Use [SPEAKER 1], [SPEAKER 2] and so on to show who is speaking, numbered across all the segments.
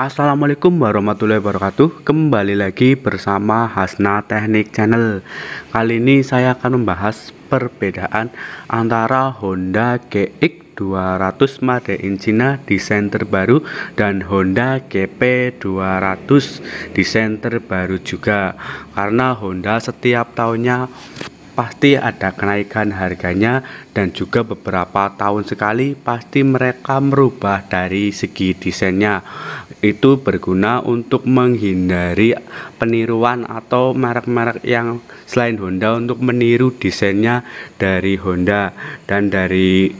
[SPEAKER 1] Assalamualaikum warahmatullahi wabarakatuh. Kembali lagi bersama Hasna Teknik Channel. Kali ini saya akan membahas perbedaan antara Honda GX 200 Made in China desain terbaru dan Honda GP 200 desain terbaru juga. Karena Honda setiap tahunnya pasti ada kenaikan harganya dan juga beberapa tahun sekali pasti mereka merubah dari segi desainnya. Itu berguna untuk menghindari peniruan atau merek-merek yang selain Honda untuk meniru desainnya dari Honda. Dan dari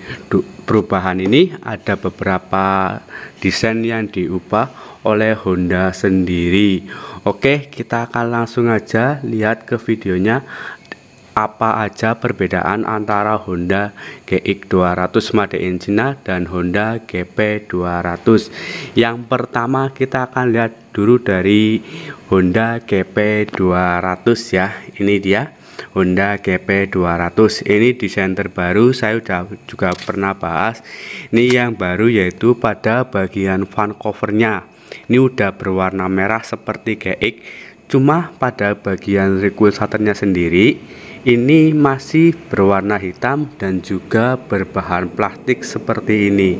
[SPEAKER 1] perubahan ini ada beberapa desain yang diubah oleh Honda sendiri. Oke kita akan langsung aja lihat ke videonya apa aja perbedaan antara Honda GX 200 Made in China dan Honda GP 200 yang pertama kita akan lihat dulu dari Honda GP 200 ya. Ini dia Honda GP 200 ini desain terbaru saya sudah juga pernah bahas. Ini yang baru yaitu pada bagian fan covernya. Ini udah berwarna merah seperti GX cuma pada bagian recoil shutternya sendiri ini masih berwarna hitam dan juga berbahan plastik seperti ini.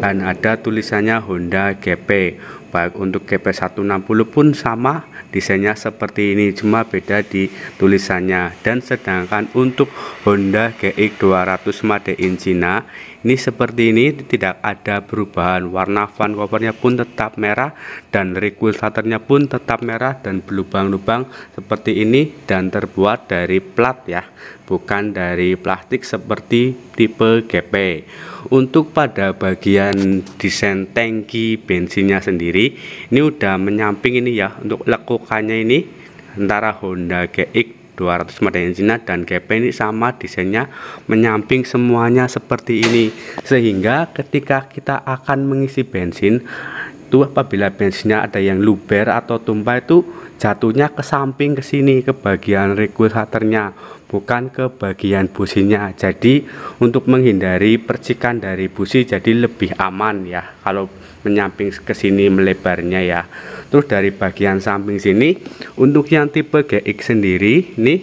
[SPEAKER 1] Dan ada tulisannya Honda GP baik untuk GP 160 pun sama desainnya seperti ini cuma beda di tulisannya. Dan sedangkan untuk Honda GX 200 Made in China ini seperti ini tidak ada perubahan. Warna fan covernya pun tetap merah dan recoil starternya pun tetap merah dan berlubang-lubang seperti ini dan terbuat dari plat ya bukan dari plastik seperti tipe GP untuk pada bagian desain tangki bensinnya sendiri ini udah menyamping ini ya untuk lekukannya ini. Antara Honda GX 200 Made in China dan GP ini sama desainnya menyamping semuanya seperti ini. Sehingga ketika kita akan mengisi bensin itu apabila bensinnya ada yang luber atau tumpah itu jatuhnya ke samping ke sini ke bagian regulatornya bukan ke bagian businya. Jadi untuk menghindari percikan dari busi jadi lebih aman ya kalau menyamping ke sini melebarnya ya. Terus dari bagian samping sini untuk yang tipe GX sendiri nih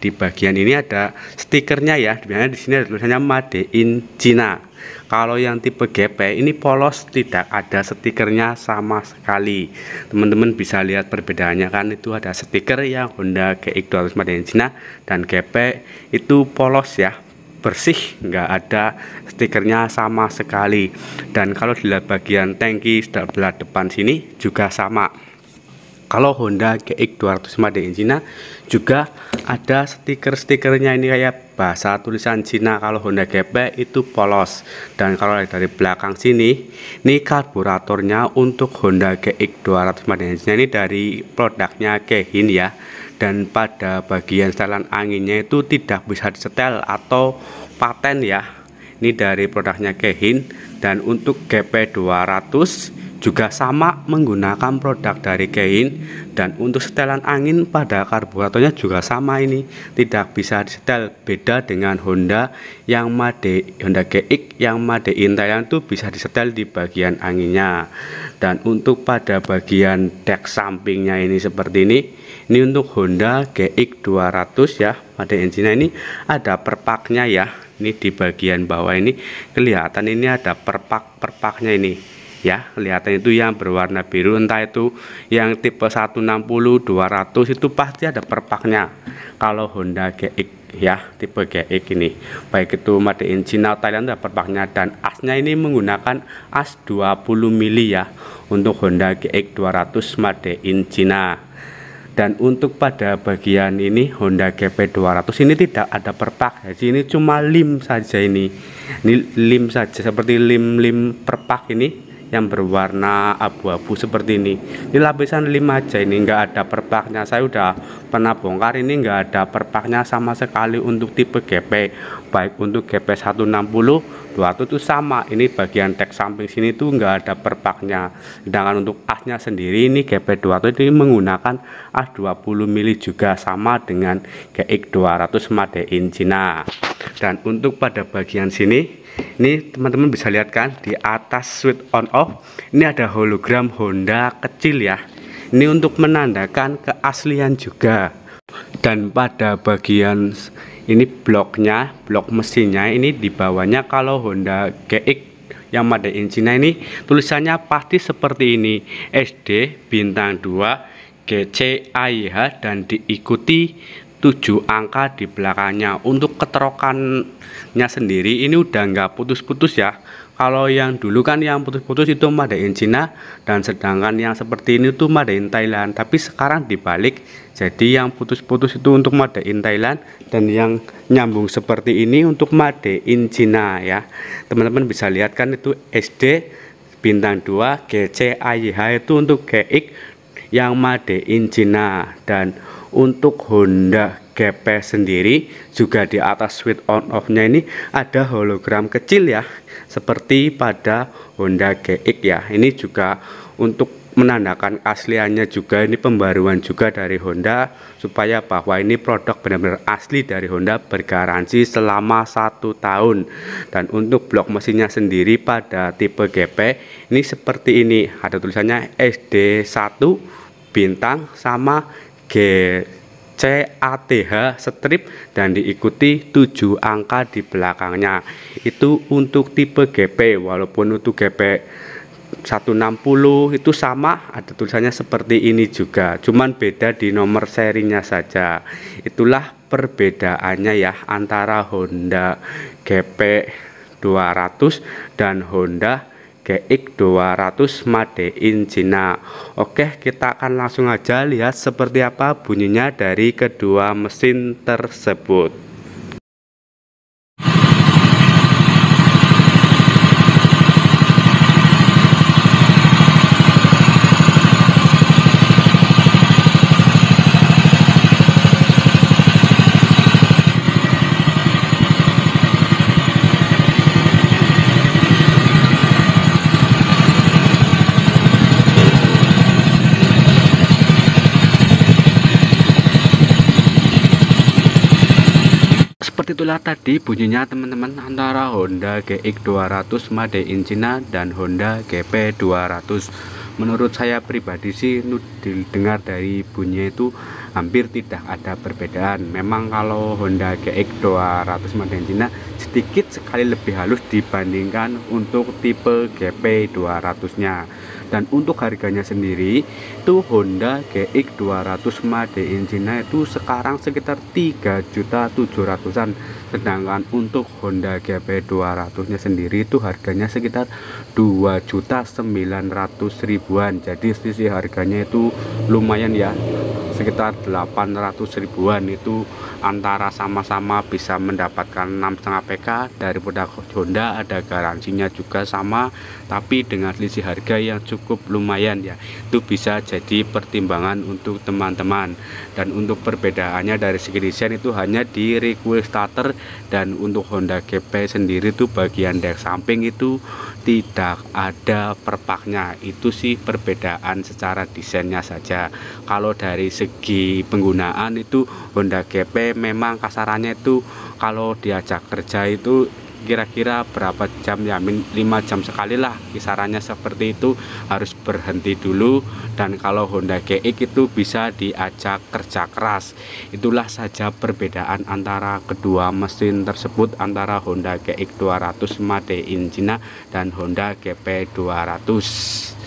[SPEAKER 1] di bagian ini ada stikernya ya. Di sini ada tulisannya Made in China kalau yang tipe GP ini polos tidak ada stikernya sama sekali. Teman-teman bisa lihat perbedaannya kan itu ada stiker yang Honda GX 200 Made in China dan GP itu polos ya bersih nggak ada stikernya sama sekali. Dan kalau di bagian tangki sebelah depan sini juga sama kalau Honda GX 200 Made in China juga ada stiker-stikernya ini kayak bahasa tulisan Cina. Kalau Honda GP itu polos. Dan kalau dari belakang sini ini karburatornya untuk Honda GX 200 Made in China ini dari produknya Kehin ya. Dan pada bagian setelan anginnya itu tidak bisa disetel atau paten ya. Ini dari produknya Kehin. Dan untuk GP 200 juga sama menggunakan produk dari Kein dan untuk setelan angin pada karburatornya juga sama ini. Tidak bisa disetel beda dengan Honda yang Made Honda GX yang Made in Thailand itu bisa disetel di bagian anginnya. Dan untuk pada bagian dek sampingnya ini seperti ini ini untuk Honda GX 200 ya pada engine ini ada perpaknya ya. Ini di bagian bawah ini kelihatan ini ada perpak perpaknya ini ya kelihatan itu yang berwarna biru. Entah itu yang tipe 160 200 itu pasti ada perpaknya. Kalau Honda GX ya tipe GX ini. Baik itu made in China Thailand ada perpaknya. Dan asnya ini menggunakan as 20 mili ya untuk Honda GX 200 made in China. Dan untuk pada bagian ini Honda GP 200 ini tidak ada perpak. Jadi ini cuma lim saja ini. Ini lim saja seperti lim-lim perpak ini yang berwarna abu-abu seperti ini. Ini lapisan 5 aja ini enggak ada perpaknya. Saya udah pernah bongkar ini enggak ada perpaknya sama sekali untuk tipe GP baik untuk GP160 200 itu sama. Ini bagian tek samping sini tuh enggak ada perpaknya. Sedangkan untuk asnya sendiri ini GP200 ini menggunakan as 20 mili juga sama dengan GX200 Made in China. Dan untuk pada bagian sini ini teman-teman bisa lihat kan di atas switch on off ini ada hologram Honda kecil ya. Ini untuk menandakan keaslian juga. Dan pada bagian ini bloknya blok mesinnya ini di bawahnya kalau Honda GX yang made in China ini tulisannya pasti seperti ini. SD bintang 2 GCAIH dan diikuti 7 angka di belakangnya. Untuk keterokannya sendiri ini udah nggak putus-putus ya. Kalau yang dulu kan yang putus-putus itu made in China dan sedangkan yang seperti ini tuh made in Thailand. Tapi sekarang dibalik jadi yang putus-putus itu untuk made in Thailand dan yang nyambung seperti ini untuk made in China ya. Teman-teman bisa lihat kan itu SD bintang 2 GC AYH itu untuk GX yang made in China dan untuk Honda GP sendiri juga di atas switch on off nya ini ada hologram kecil ya seperti pada Honda GX ya. Ini juga untuk menandakan asliannya juga ini pembaruan juga dari Honda supaya bahwa ini produk benar-benar asli dari Honda bergaransi selama satu tahun. Dan untuk blok mesinnya sendiri pada tipe GP ini seperti ini. Ada tulisannya SD1 bintang sama G C A T H strip dan diikuti 7 angka di belakangnya. Itu untuk tipe GP walaupun untuk GP 160 itu sama ada tulisannya seperti ini juga. Cuman beda di nomor serinya saja. Itulah perbedaannya ya antara Honda GP 200 dan Honda GX200 Made in China. Oke kita akan langsung aja lihat seperti apa bunyinya dari kedua mesin tersebut itulah tadi bunyinya teman-teman antara Honda GX 200 Made in China dan Honda GP 200 menurut saya pribadi sih didengar dari bunyi itu hampir tidak ada perbedaan. Memang kalau Honda GX 200 Made in China sedikit sekali lebih halus dibandingkan untuk tipe GP 200 nya dan untuk harganya sendiri itu Honda GX 200 Made in China itu sekarang sekitar 3 juta 700an sedangkan untuk Honda GP 200 nya sendiri itu harganya sekitar 2 juta 900 ribuan. Jadi sisi harganya itu lumayan ya sekitar 800 ribuan. Itu antara sama-sama bisa mendapatkan 6,5 PK daripada Honda ada garansinya juga sama tapi dengan selisih harga yang cukup lumayan ya. Itu bisa jadi pertimbangan untuk teman-teman. Dan untuk perbedaannya dari segi desain itu hanya di request starter dan untuk Honda GP sendiri itu bagian deck samping itu tidak ada perpaknya. Itu sih perbedaan secara desainnya saja. Kalau dari segi penggunaan itu Honda GP memang kasarannya itu kalau diajak kerja itu kira-kira berapa jam ya? 5 jam sekali lah. Kisarannya seperti itu. Harus berhenti dulu. Dan kalau Honda GX itu bisa diajak kerja keras. Itulah saja perbedaan antara kedua mesin tersebut antara Honda GX 200 Made in China dan Honda GP 200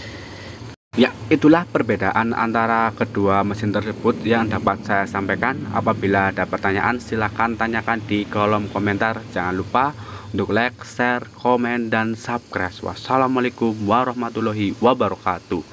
[SPEAKER 1] Ya, itulah perbedaan antara kedua mesin tersebut yang dapat saya sampaikan. Apabila ada pertanyaan, silahkan tanyakan di kolom komentar. Jangan lupa untuk like, share, komen, dan subscribe. Wassalamualaikum warahmatullahi wabarakatuh.